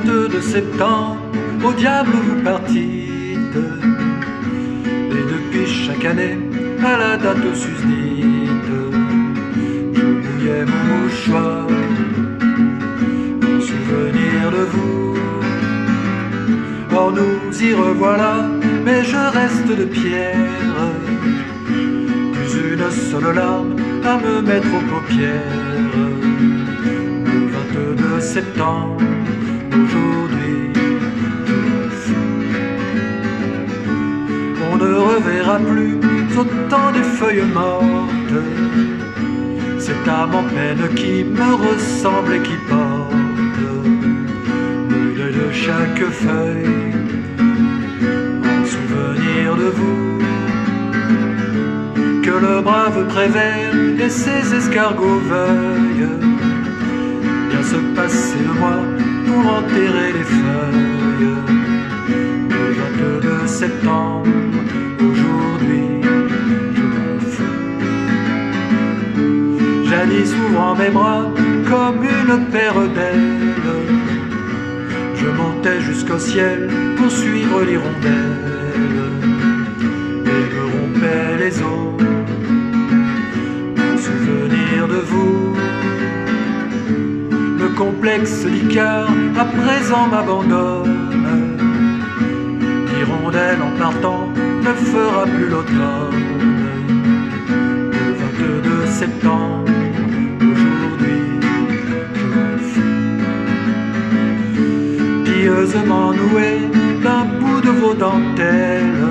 de septembre, au diable vous partîtes. Et depuis chaque année, à la date susdite, je mouillais mon mouchoir en souvenir de vous. Or nous y revoilà, mais je reste de pierre, plus une seule larme à me mettre aux paupières. Le 22 septembre, aujourd'hui, On ne reverra plus autant des feuilles mortes. Cette âme en peine qui me ressemble et qui porte. Le de chaque feuille en souvenir de vous. Que le brave Prévert et ses escargots veuillent bien se passer de moi pour enterrer les feuilles. Le 22 septembre, aujourd'hui, je m'en fous. Jadis ouvrant mes bras comme une paire d'ailes, je montais jusqu'au ciel pour suivre l'hirondelle complexe d'Icar à présent m'abandonne. L'hirondelle en partant ne fera plus l'automne. Le 22 septembre, aujourd'hui, je fous. Pieusement noué d'un bout de vos dentelles.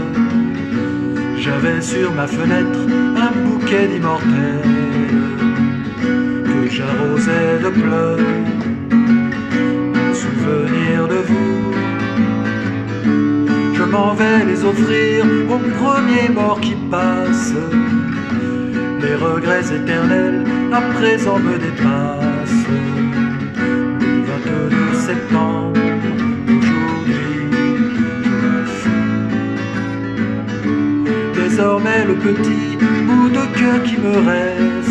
J'avais sur ma fenêtre un bouquet d'immortels que j'arrosais de pleurs, de vous. Je m'en vais les offrir aux premiers morts qui passent. Les regrets éternels à présent me dépassent. Le 22 septembre, aujourd'hui. Désormais le petit bout de cœur qui me reste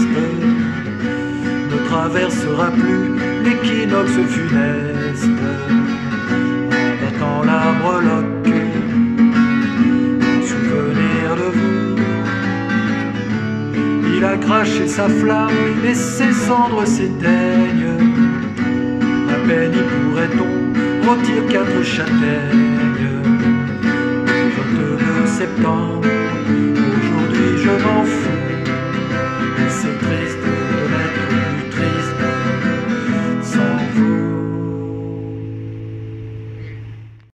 ne traversera plus l'équinoxe funeste. A sa flamme et ses cendres s'éteignent. À peine y pourrait-on rôtir quatre châtaignes. Le 22 septembre,